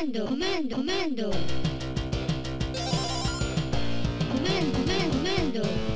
comando, comando, comando. Comando, comando, comando.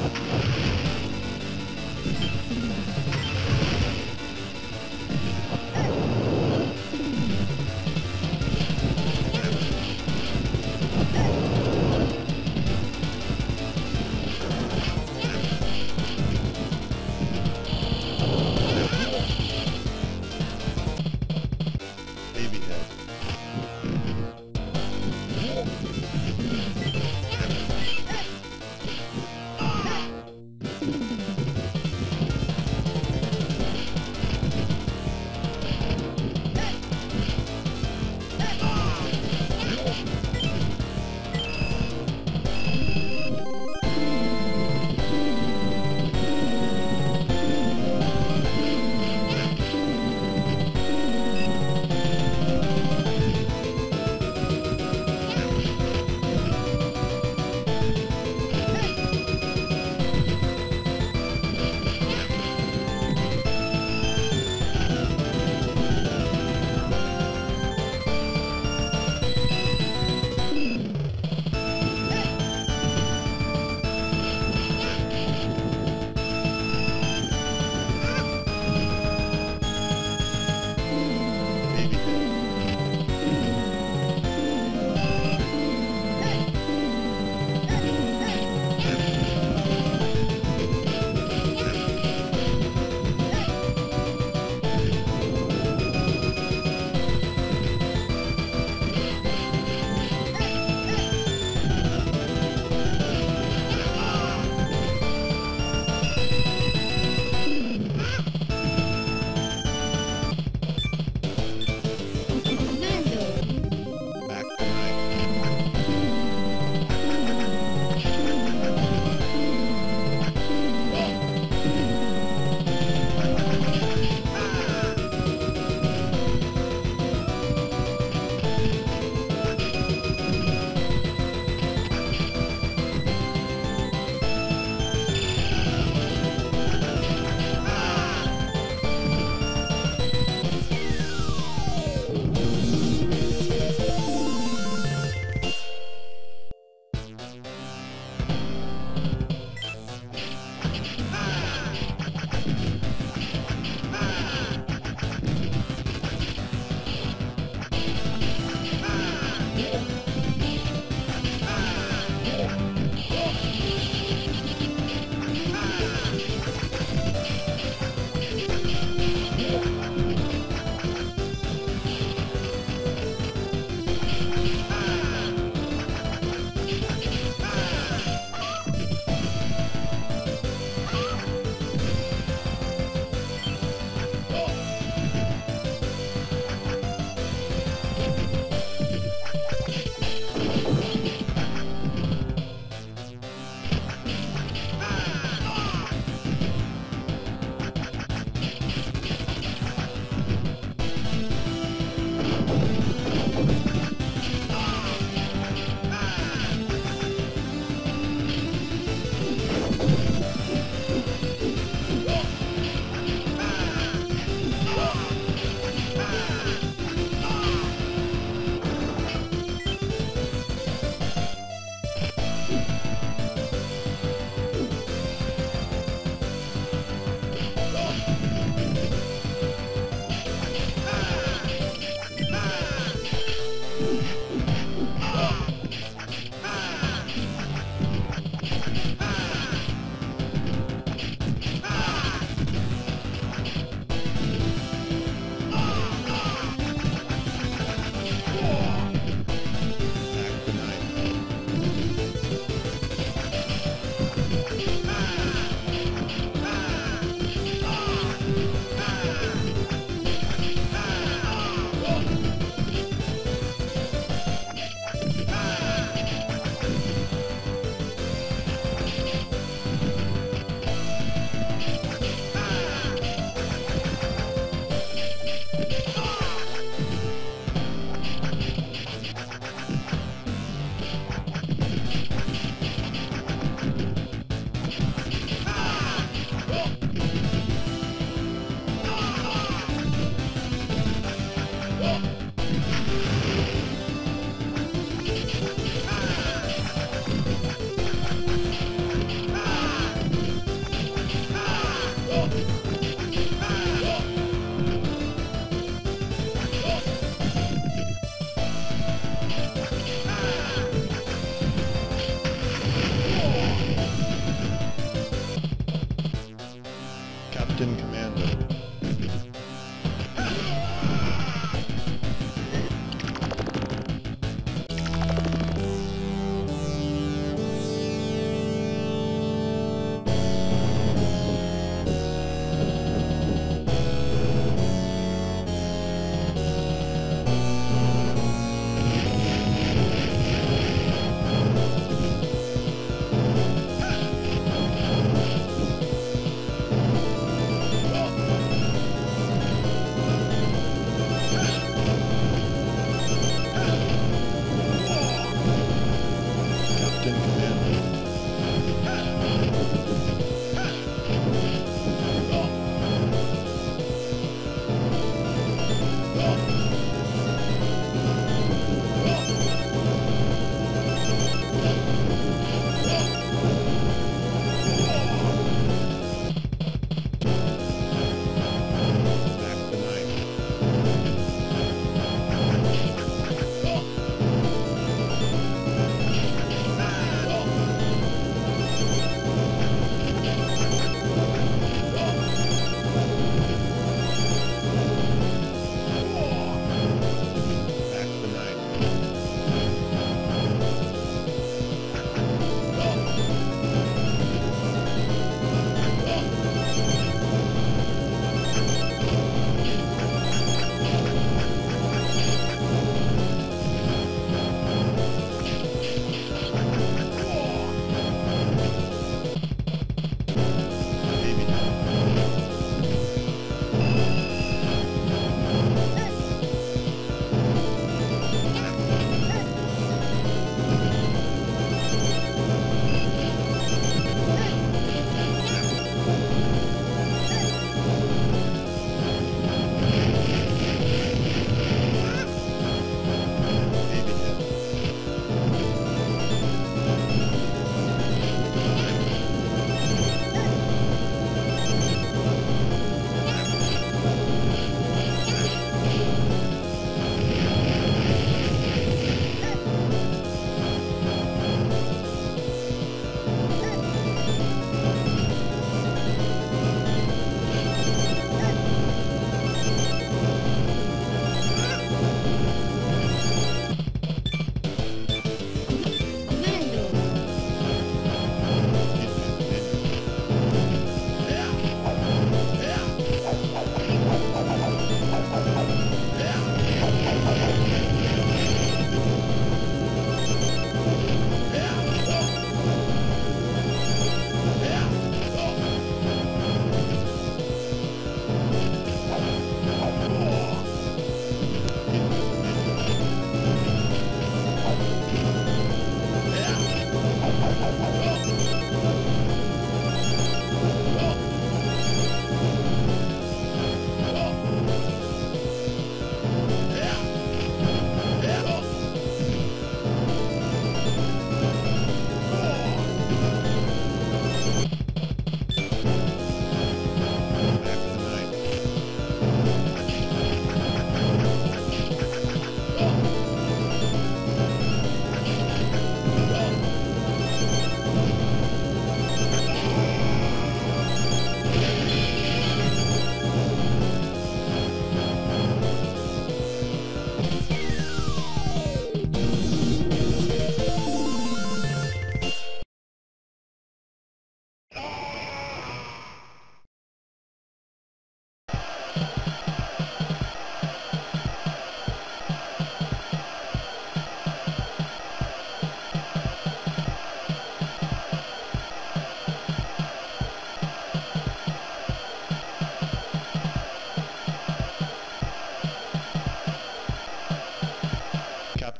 Thank you.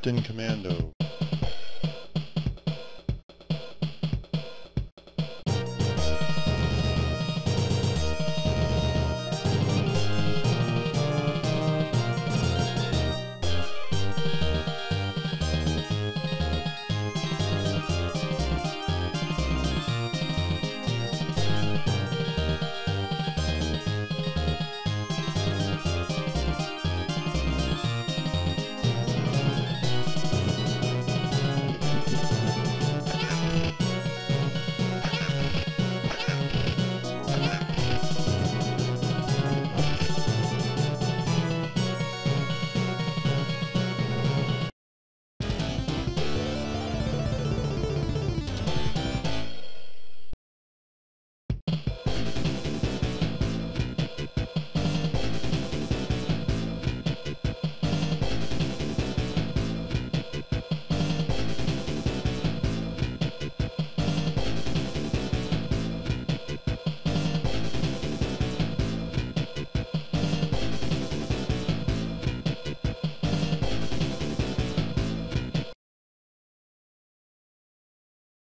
Captain Commando.